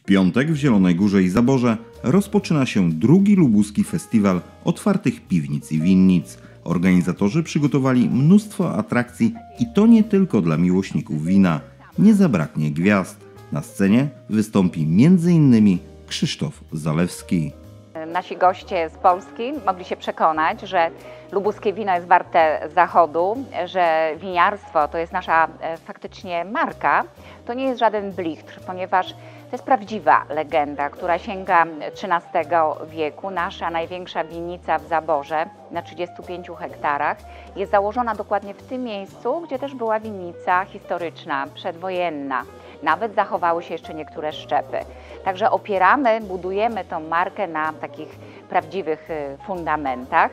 W piątek w Zielonej Górze i Zaborze rozpoczyna się drugi lubuski festiwal otwartych piwnic i winnic. Organizatorzy przygotowali mnóstwo atrakcji i to nie tylko dla miłośników wina. Nie zabraknie gwiazd. Na scenie wystąpi m.in. Krzysztof Zalewski. Nasi goście z Polski mogli się przekonać, że lubuskie wino jest warte zachodu, że winiarstwo to jest nasza e, faktycznie marka. To nie jest żaden blichtr, ponieważ to jest prawdziwa legenda, która sięga XIII wieku. Nasza największa winnica w Zaborze na 35 hektarach jest założona dokładnie w tym miejscu, gdzie też była winnica historyczna, przedwojenna. Nawet zachowały się jeszcze niektóre szczepy. Także opieramy, budujemy tą markę na takich prawdziwych y, fundamentach.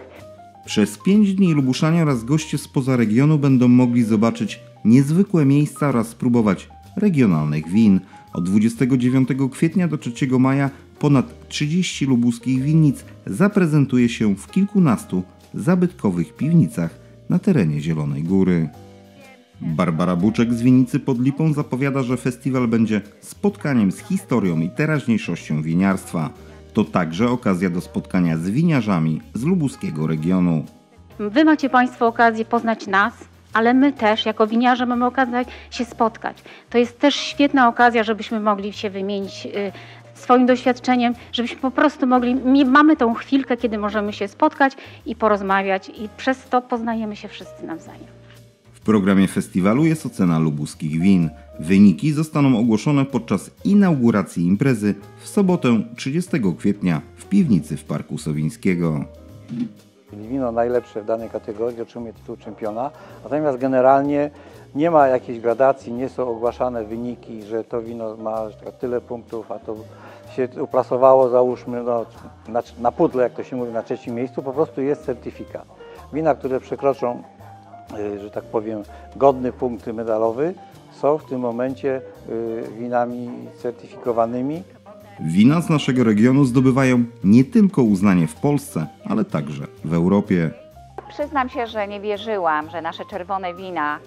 Przez pięć dni Lubuszanie oraz goście spoza regionu będą mogli zobaczyć niezwykłe miejsca oraz spróbować regionalnych win. Od 29 kwietnia do 3 maja ponad 30 lubuskich winnic zaprezentuje się w kilkunastu zabytkowych piwnicach na terenie Zielonej Góry. Barbara Buczek z Winnicy pod Lipą zapowiada, że festiwal będzie spotkaniem z historią i teraźniejszością winiarstwa. To także okazja do spotkania z winiarzami z lubuskiego regionu. Wy macie Państwo okazję poznać nas, ale my też jako winiarze mamy okazję się spotkać. To jest też świetna okazja, żebyśmy mogli się wymienić y, swoim doświadczeniem, żebyśmy po prostu mogli, mamy tą chwilkę, kiedy możemy się spotkać i porozmawiać i przez to poznajemy się wszyscy nawzajem. Programie festiwalu jest ocena lubuskich win. Wyniki zostaną ogłoszone podczas inauguracji imprezy w sobotę 30 kwietnia w piwnicy w Parku Sowińskiego. Wino najlepsze w danej kategorii otrzymuje tytuł czempiona, natomiast generalnie nie ma jakiejś gradacji, nie są ogłaszane wyniki, że to wino ma tak, tyle punktów, a to się uplasowało załóżmy no, na, na pudle, jak to się mówi, na trzecim miejscu, po prostu jest certyfikat. Wina, które przekroczą, że tak powiem, godny punkt medalowy, są w tym momencie y, winami certyfikowanymi. Wina z naszego regionu zdobywają nie tylko uznanie w Polsce, ale także w Europie. Przyznam się, że nie wierzyłam, że nasze czerwone wina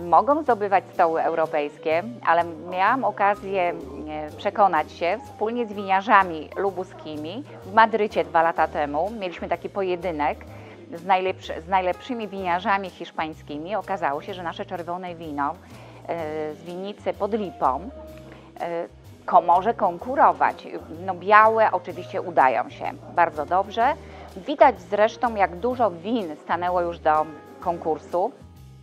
mogą zdobywać stoły europejskie, ale miałam okazję e, przekonać się wspólnie z winiarzami lubuskimi w Madrycie dwa lata temu. Mieliśmy taki pojedynek z, najlepszy, z najlepszymi winiarzami hiszpańskimi. Okazało się, że nasze czerwone wino e, z winnicy pod Lipą e, może konkurować. No białe oczywiście udają się bardzo dobrze. Widać zresztą, jak dużo win stanęło już do konkursu.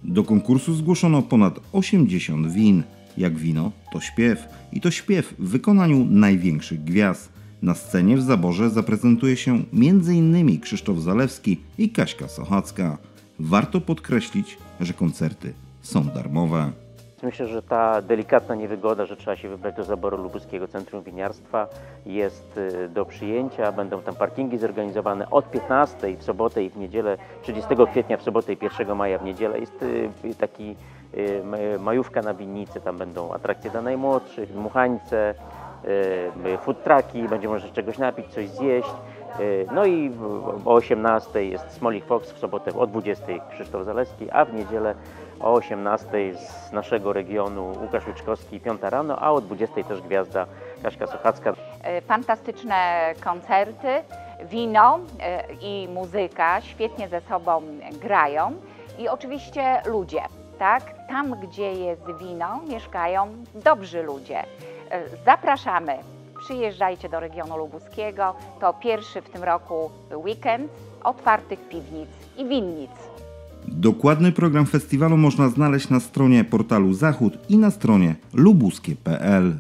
Do konkursu zgłoszono ponad 80 win. Jak wino, to śpiew. I to śpiew w wykonaniu największych gwiazd. Na scenie w Zaborze zaprezentuje się m.in. Krzysztof Zalewski i Kaśka Sochacka. Warto podkreślić, że koncerty są darmowe. Myślę, że ta delikatna niewygoda, że trzeba się wybrać do zaboru Lubuskiego Centrum Winiarstwa jest y, do przyjęcia. Będą tam parkingi zorganizowane od 15 w sobotę i w niedzielę, 30 kwietnia w sobotę i 1 maja w niedzielę. Jest y, taki y, majówka na winnicy, tam będą atrakcje dla najmłodszych, dmuchańce, food trucki, będzie można czegoś napić, coś zjeść. No i o 18 jest Smolik Fox, w sobotę o 20 Krzysztof Zaleski, a w niedzielę o 18 z naszego regionu Łukasz Łyczkowski, 5 rano, a o 20 też gwiazda Kaśka Sochacka. E, fantastyczne koncerty, wino e, i muzyka świetnie ze sobą grają i oczywiście ludzie. Tak? Tam, gdzie jest wino, mieszkają dobrzy ludzie. E, zapraszamy, przyjeżdżajcie do regionu lubuskiego. To pierwszy w tym roku weekend otwartych piwnic i winnic. Dokładny program festiwalu można znaleźć na stronie portalu Zachód i na stronie lubuskie.pl.